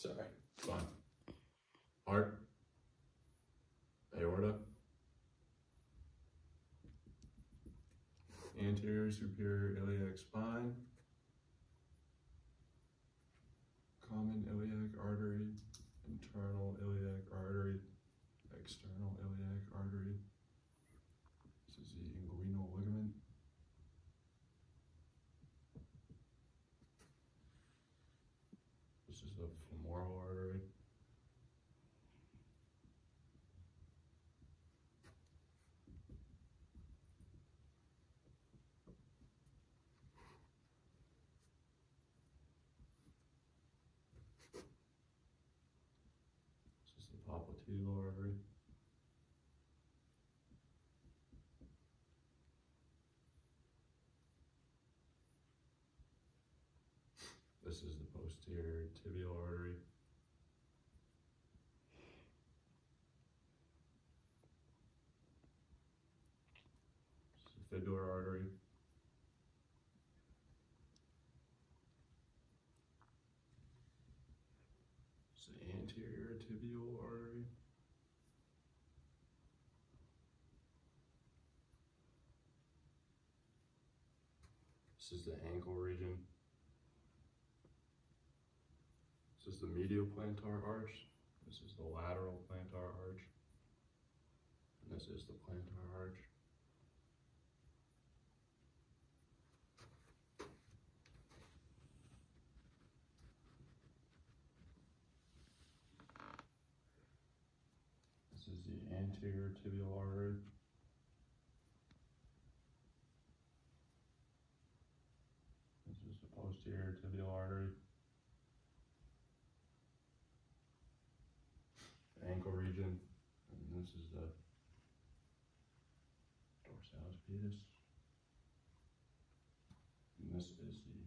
Sorry. Fine. Heart. Aorta. Anterior superior iliac spine. Common iliac artery. Internal iliac artery. External iliac artery. This is the inguinal ligament. This is the femoral artery. This is the popliteal artery. This is the posterior tibial artery. Fibular artery. This the anterior tibial artery. This is the ankle region. This is the medial plantar arch. This is the lateral plantar arch. And this is the plantar arch. This is the anterior tibial artery. This is the posterior tibial artery. Ankle region, and this is the dorsalis pedis. And this is the